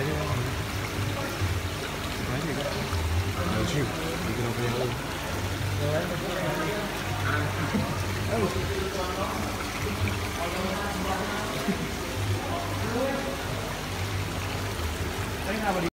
来这个，来这个，有趣，你跟他不一样。哎。